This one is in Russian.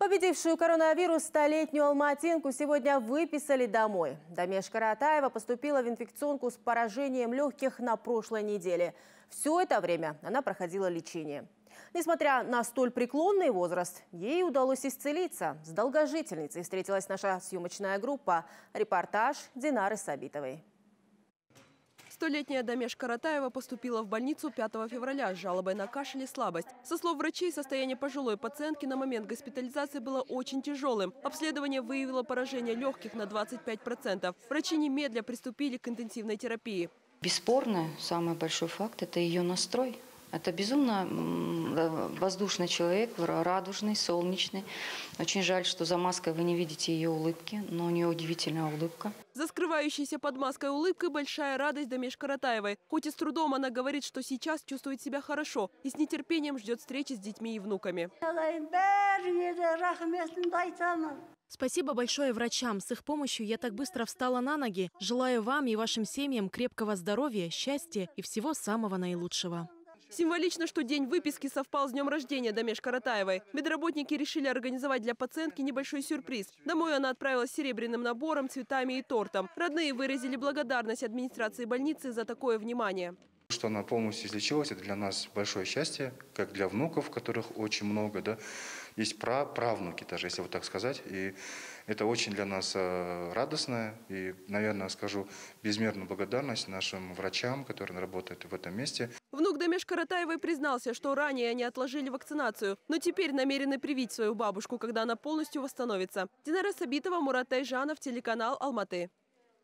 Победившую коронавирус столетнюю алматинку сегодня выписали домой. Дамеш Каратаева поступила в инфекционку с поражением легких на прошлой неделе. Все это время она проходила лечение. Несмотря на столь преклонный возраст, ей удалось исцелиться. С долгожительницей встретилась наша съемочная группа. Репортаж Динары Сабитовой. Столетняя Дамеш Каратаева поступила в больницу 5 февраля с жалобой на кашель и слабость. Со слов врачей, состояние пожилой пациентки на момент госпитализации было очень тяжелым. Обследование выявило поражение легких на 25%. Врачи немедля приступили к интенсивной терапии. Бесспорно, самый большой факт – это ее настрой. Это безумно воздушный человек, радужный, солнечный. Очень жаль, что за маской вы не видите ее улыбки, но у нее удивительная улыбка. За скрывающейся под маской улыбкой большая радость Дамеш Каратаевой. Хоть и с трудом она говорит, что сейчас чувствует себя хорошо и с нетерпением ждет встречи с детьми и внуками. Спасибо большое врачам. С их помощью я так быстро встала на ноги. Желаю вам и вашим семьям крепкого здоровья, счастья и всего самого наилучшего. Символично, что день выписки совпал с днем рождения Дамеш Каратаевой. Медработники решили организовать для пациентки небольшой сюрприз. Домой она отправилась серебряным набором, цветами и тортом. Родные выразили благодарность администрации больницы за такое внимание. Что она полностью излечилась, это для нас большое счастье, как для внуков, которых очень много, да, есть пра правнуки даже, если вот так сказать. И это очень для нас э, радостно. И, наверное, скажу безмерную благодарность нашим врачам, которые работают в этом месте. Внук Дамеш Каратаевой признался, что ранее они отложили вакцинацию, но теперь намерены привить свою бабушку, когда она полностью восстановится. Динара Сабитова, Мурат Тайжанов, телеканал «Алматы».